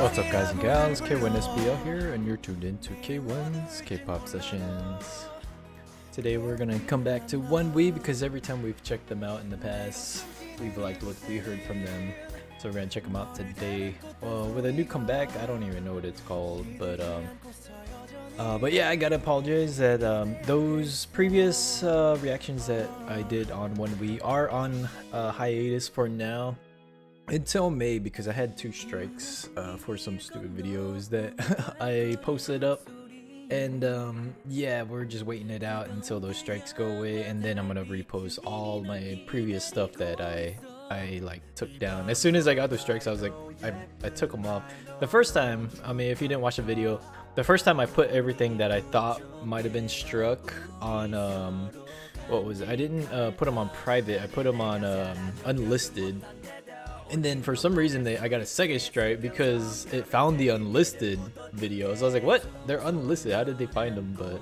What's up guys and gals, K1SPL here and you're tuned in to K1's K-Pop Sessions. Today we're gonna come back to ONEWE because every time we've checked them out in the past, we've liked what we heard from them. So we're gonna check them out today. Well, with a new comeback, I don't even know what it's called, but um, uh, but yeah, I gotta apologize that um, those previous uh, reactions that I did on when ONEWE are on uh, hiatus for now until May because I had two strikes uh, for some stupid videos that I posted up. And um, yeah, we're just waiting it out until those strikes go away, and then I'm gonna repost all my previous stuff that I I like took down. As soon as I got those strikes, I was like, I, I took them off. The first time, I mean, if you didn't watch the video, the first time I put everything that I thought might have been struck on, um, what was it? I didn't uh, put them on private. I put them on um, unlisted. And then for some reason, they, I got a second strike because it found the unlisted videos. I was like, what? They're unlisted. How did they find them? But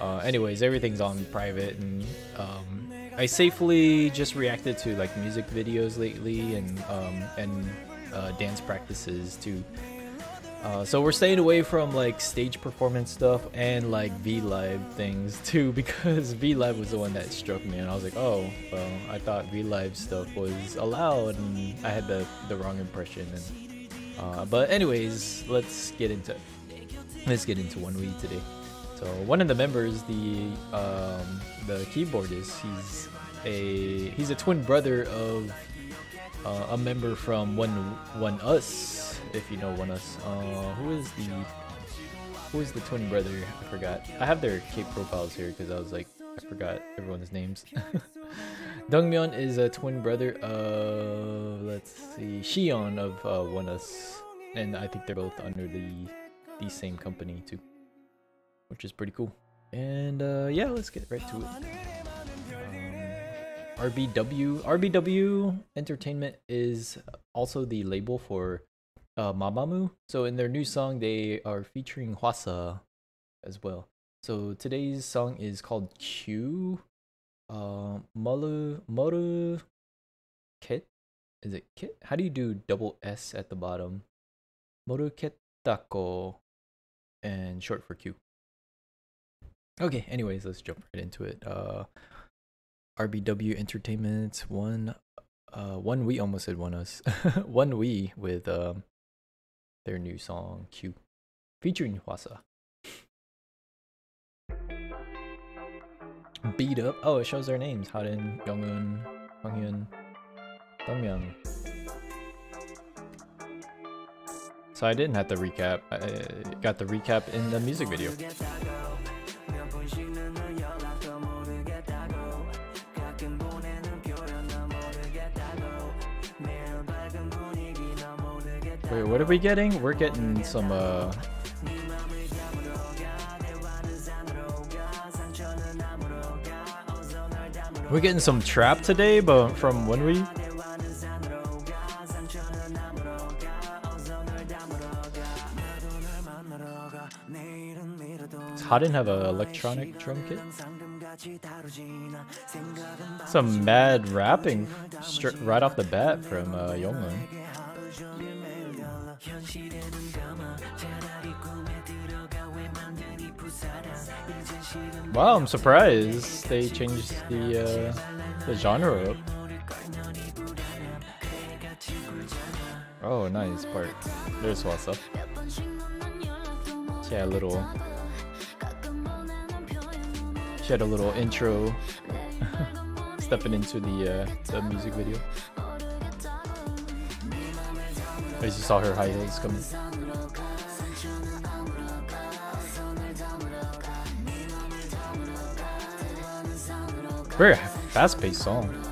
uh, anyways, everything's on private and um, I safely just reacted to like music videos lately and um, and uh, dance practices too. Uh, so we're staying away from like stage performance stuff and like V Live things too because V Live was the one that struck me and I was like, oh, well, I thought V Live stuff was allowed and I had the the wrong impression. And uh, but anyways, let's get into let's get into ONEWE today. So one of the members, the um, the keyboardist, he's a he's a twin brother of uh, a member from One ONEUS, if you know ONEUS. Uh, who is the who is the twin brother? I forgot. I have their K profiles here because I was like, I forgot everyone's names. Dongmyeong is a twin brother of let's see, Shion of uh, ONEUS, and I think they're both under the the same company too, which is pretty cool. And uh, yeah, let's get right to it. RBW. RBW Entertainment is also the label for uh, Mamamoo. So in their new song, they are featuring Hwasa as well. So today's song is called Q. Uh, Malu Maru Kit. Is it Kit? How do you do double S at the bottom? Moru Ketako, and short for Q. Okay, anyways, let's jump right into it. Uh, RBW Entertainment, one, uh, one we almost said one us, one we with um, their new song Q, featuring Hwasa. Beat up. Oh, it shows their names: Harin, Yonghoon, Hwanghyun, Dongmyeong. So I didn't have to recap. I got the recap in the music video. Wait, what are we getting? We're getting some, uh... We're getting some trap today, but from ONEWE? Does Harin have an electronic drum kit? Some mad rapping right off the bat from uh. Wow, I'm surprised they changed the uh, the genre up. Oh, nice part. There's what's up. She had a little. She had a little intro, stepping into the uh, the music video. As you saw her high heels coming. Very fast-paced song.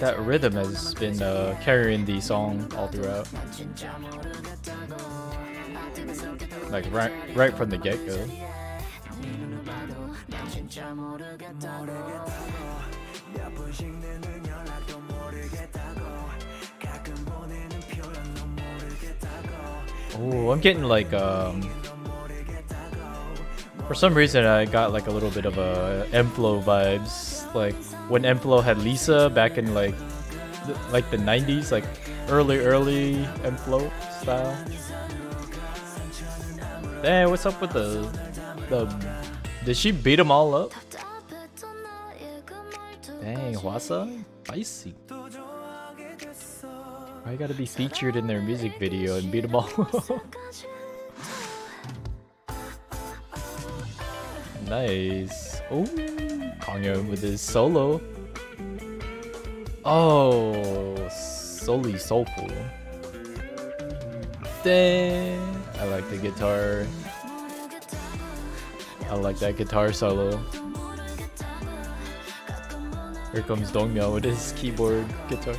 That rhythm has been uh, carrying the song all throughout. Like right, right from the get go. Oh, I'm getting like um, for some reason, I got like a little bit of a Emplo vibes, like when Emplo had Lisa back in like, th like the 90s, like early, early Emplo style. Hey, what's up with the the? Did she beat them all up? Dang, Hwasa, spicy. I gotta be featured in their music video and beat them all. nice. Oh, Kanghyun with his solo. Oh, solely soulful. Dang. I like the guitar. I like that guitar solo. Here comes Dongmyeong with his keyboard guitar.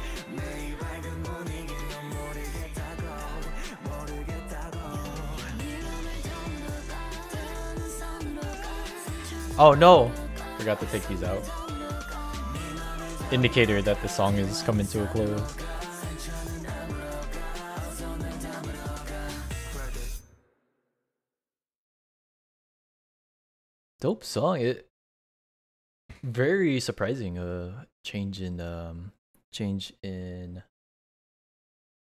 Oh no! Forgot to take these out. Indicator that the song is coming to a close. Dope song. It very surprising. Uh, change in um, change in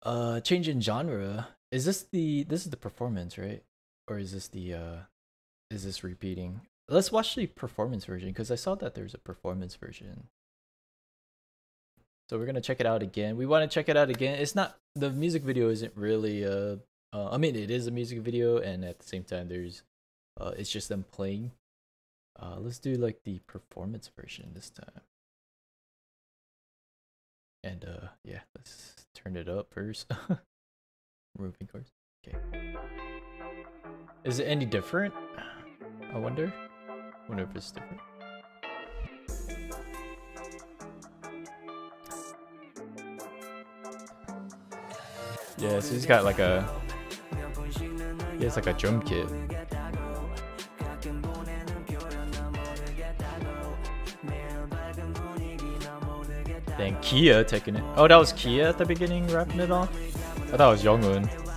uh, change in genre. Is this the this is the performance right, or is this the uh, is this repeating? Let's watch the performance version because I saw that there's a performance version. So we're gonna check it out again. We want to check it out again. It's not the music video isn't really uh, uh I mean it is a music video and at the same time there's uh it's just them playing. Uh let's do like the performance version this time. And uh yeah, let's turn it up first. Moving course. Okay. Is it any different? I wonder. Wonder if it's different. Yeah, so he's got like a he has like a drum kit. Then Kia taking it. Oh, that was Kia at the beginning rapping it off? I thought it was Yonghoon.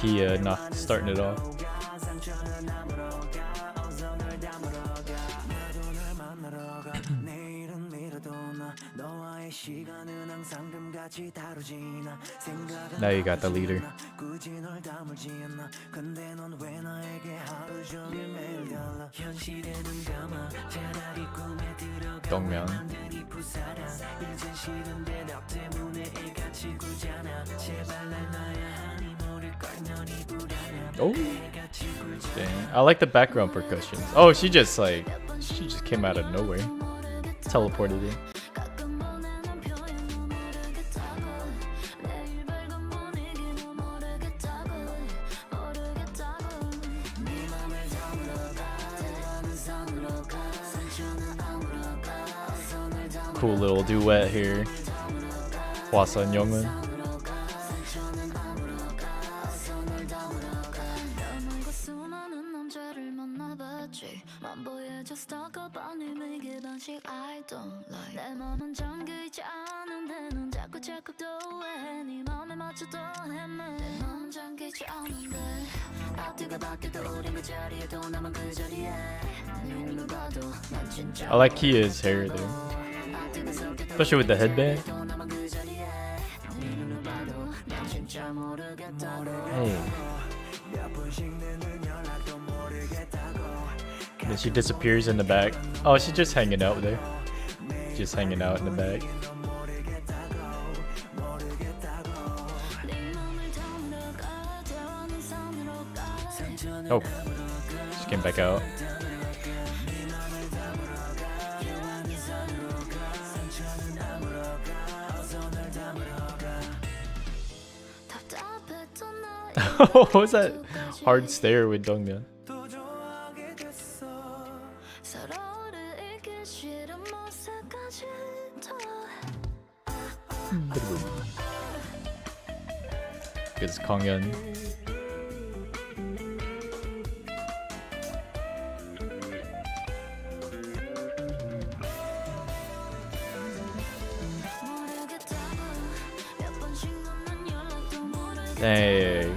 Kia uh, not starting it off. Now you got the leader. Dongmyeong. Oh, dang! I like the background percussions. Oh, she just like she just came out of nowhere, teleported in. Cool little duet here. Hwasa and Yonghoon. I like Kia's hair though. Especially with the headband. Hmm. Then she disappears in the back. Oh, she's just hanging out there. Just hanging out in the back. Oh, she came back out. what was that hard stare with Dongmyeong? Hmm. It's Kanghyun. Hey,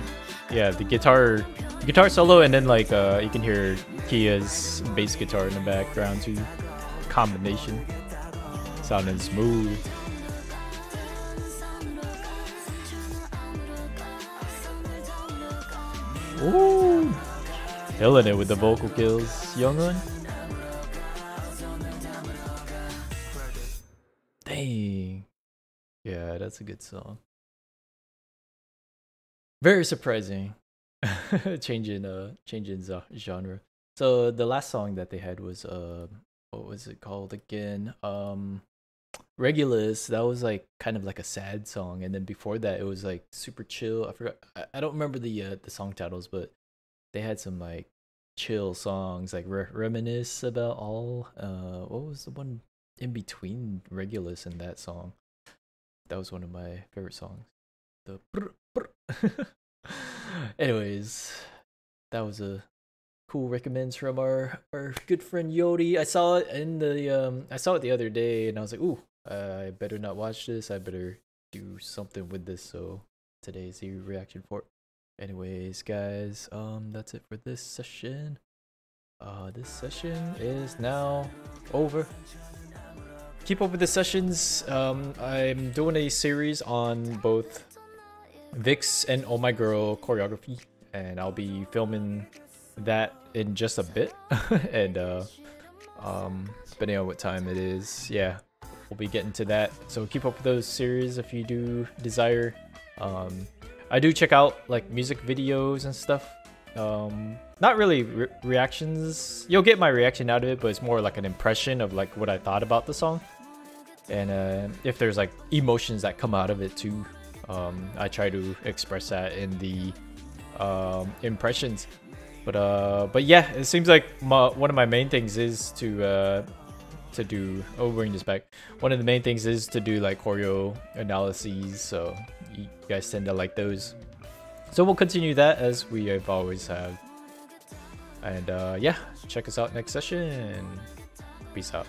yeah, the guitar, guitar solo, and then like uh, you can hear Kia's bass guitar in the background too. Combination, sounding smooth. Ooh, killing it with the vocal kills, Young Dang. Yeah, that's a good song. Very surprising. changing uh changing genre. So the last song that they had was uh what was it called again? Um Regulus, that was like kind of like a sad song and then before that it was like super chill. I forgot I, I don't remember the uh, the song titles, but they had some like chill songs like re- reminisce about all uh what was the one in between Regulus and that song? That was one of my favorite songs. The brr, brr. Anyways, that was a cool recommends from our our good friend Yodi. I saw it in the um I saw it the other day and I was like, "Ooh, I better not watch this. I better do something with this." So today's the reaction for it. Anyways, guys, um that's it for this session. Uh this session is now over keep up with the sessions. Um, I'm doing a series on both VIXX and Oh My Girl choreography, and I'll be filming that in just a bit. and uh, um, depending on what time it is, yeah, we'll be getting to that. So keep up with those series if you do desire. Um, I do check out like music videos and stuff. Um, not really re reactions. You'll get my reaction out of it, but it's more like an impression of like what I thought about the song. And uh, if there's like emotions that come out of it too, um, I try to express that in the um, impressions. But uh, but yeah, it seems like my, one of my main things is to uh, to do. Oh, bring this back. One of the main things is to do like choreo analyses. So you guys tend to like those. So we'll continue that as we have always have. And uh, yeah, check us out next session. Peace out.